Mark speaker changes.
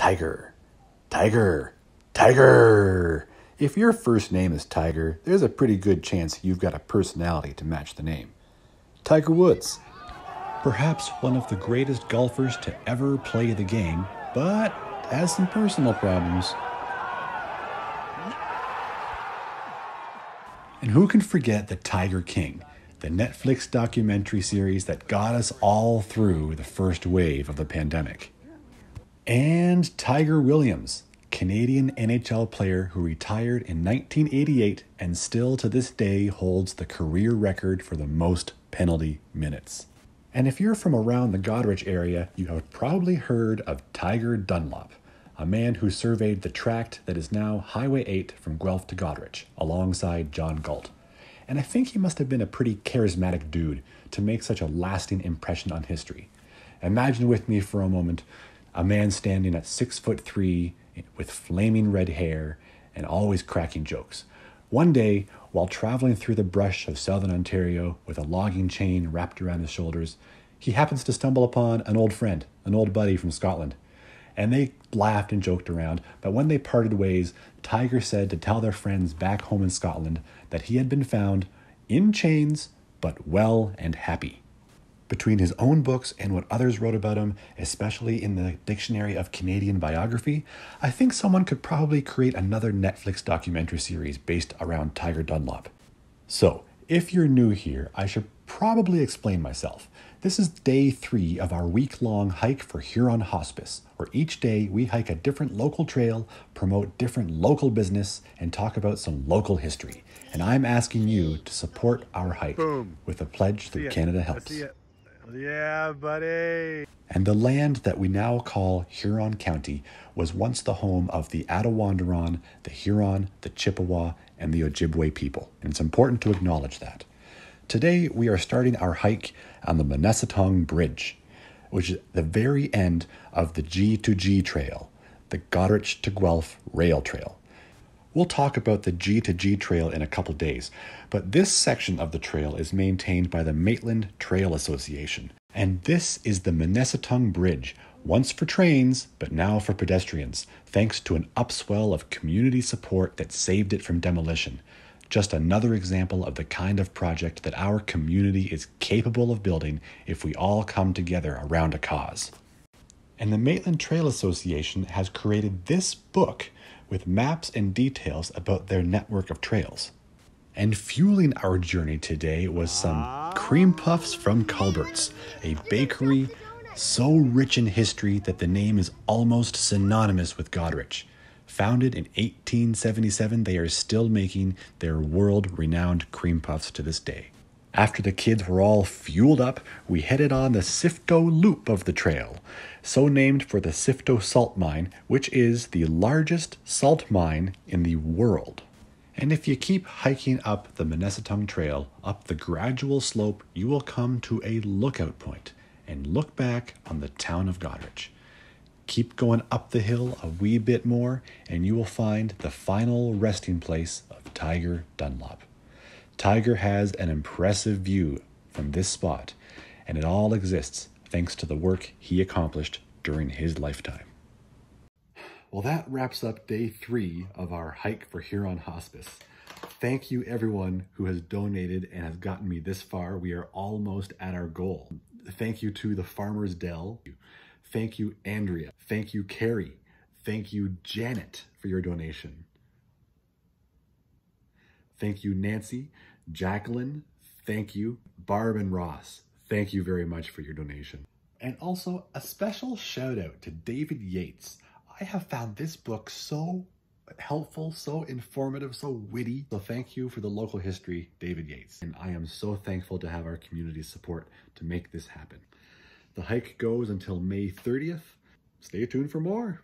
Speaker 1: Tiger, Tiger, Tiger. If your first name is Tiger, there's a pretty good chance you've got a personality to match the name. Tiger Woods. Perhaps one of the greatest golfers to ever play the game, but has some personal problems. And who can forget the Tiger King, the Netflix documentary series that got us all through the first wave of the pandemic? And Tiger Williams, Canadian NHL player who retired in 1988 and still to this day holds the career record for the most penalty minutes. And if you're from around the Goderich area, you have probably heard of Tiger Dunlop, a man who surveyed the tract that is now Highway 8 from Guelph to Goderich, alongside John Galt. And I think he must have been a pretty charismatic dude to make such a lasting impression on history. Imagine with me for a moment a man standing at six foot three with flaming red hair and always cracking jokes. One day, while traveling through the brush of southern Ontario with a logging chain wrapped around his shoulders, he happens to stumble upon an old friend, an old buddy from Scotland. And they laughed and joked around, but when they parted ways, Tiger said to tell their friends back home in Scotland that he had been found in chains, but well and happy. Between his own books and what others wrote about him, especially in the Dictionary of Canadian Biography, I think someone could probably create another Netflix documentary series based around Tiger Dunlop. So, if you're new here, I should probably explain myself. This is day three of our week long hike for Huron Hospice, where each day we hike a different local trail, promote different local business, and talk about some local history. And I'm asking you to support our hike
Speaker 2: Boom.
Speaker 1: with a pledge through Canada Helps.
Speaker 2: Yeah, buddy.
Speaker 1: And the land that we now call Huron County was once the home of the Attawandaron, the Huron, the Chippewa, and the Ojibwe people. And it's important to acknowledge that. Today, we are starting our hike on the Menesetung Bridge, which is the very end of the G2G Trail, the Goderich to Guelph Rail Trail. We'll talk about the G to G trail in a couple days, but this section of the trail is maintained by the Maitland Trail Association. And this is the Menesetung Bridge, once for trains, but now for pedestrians, thanks to an upswell of community support that saved it from demolition. Just another example of the kind of project that our community is capable of building if we all come together around a cause. And the Maitland Trail Association has created this book with maps and details about their network of trails. And fueling our journey today was some cream puffs from Culbert's, a bakery so rich in history that the name is almost synonymous with Goderich. Founded in 1877, they are still making their world renowned cream puffs to this day. After the kids were all fueled up, we headed on the Sifto Loop of the trail, so named for the Sifto salt mine, which is the largest salt mine in the world. And if you keep hiking up the Menesetung Trail, up the gradual slope, you will come to a lookout point and look back on the town of Goderich. Keep going up the hill a wee bit more, and you will find the final resting place of Tiger Dunlop. Tiger has an impressive view from this spot, and it all exists thanks to the work he accomplished during his lifetime. Well, that wraps up day three of our hike for Huron Hospice. Thank you, everyone who has donated and has gotten me this far. We are almost at our goal. Thank you to the Farmer's Dell. Thank you, Andrea. Thank you, Carrie. Thank you, Janet, for your donation. Thank you, Nancy, Jacqueline. Thank you, Barb and Ross. Thank you very much for your donation. And also a special shout out to David Yates. I have found this book so helpful, so informative, so witty. So thank you for the local history, David Yates. And I am so thankful to have our community support to make this happen. The hike goes until May 30th. Stay tuned for more.